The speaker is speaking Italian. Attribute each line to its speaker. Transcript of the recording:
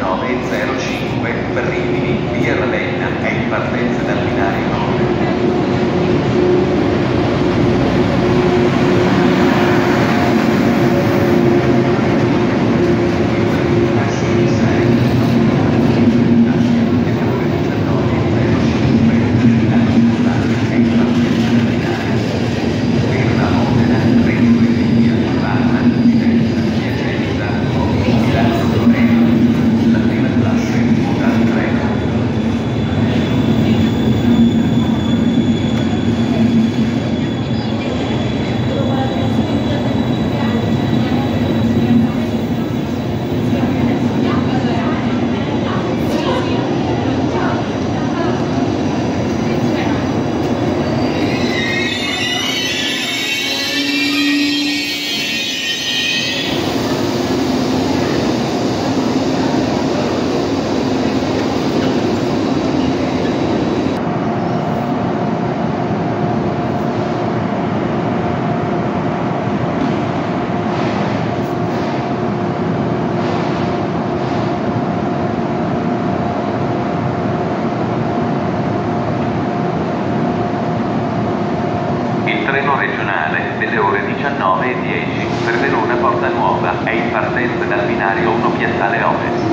Speaker 1: 9.05 per Rimini, via Ravenna è in partenza dal binario 9. nazionale delle ore 19.10 per Verona Porta Nuova è in partenza dal binario 1 Piazzale Ovest.